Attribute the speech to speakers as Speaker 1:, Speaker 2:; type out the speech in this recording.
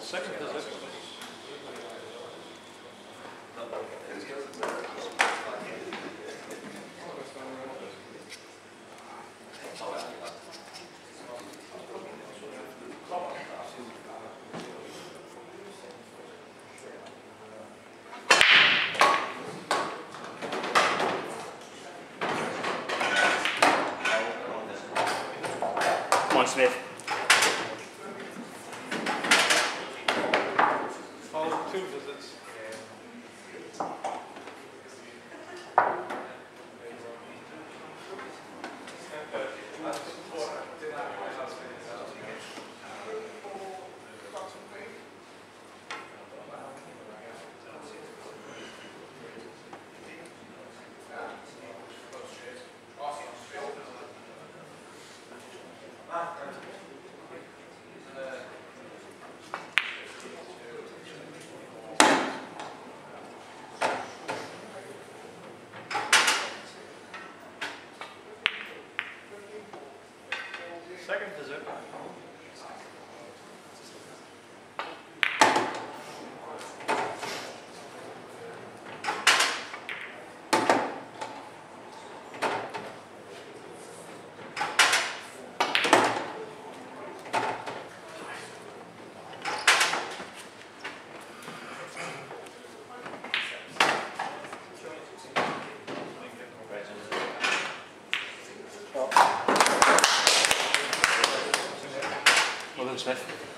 Speaker 1: Second position.
Speaker 2: Come Smith.
Speaker 1: is it?
Speaker 2: William Smith.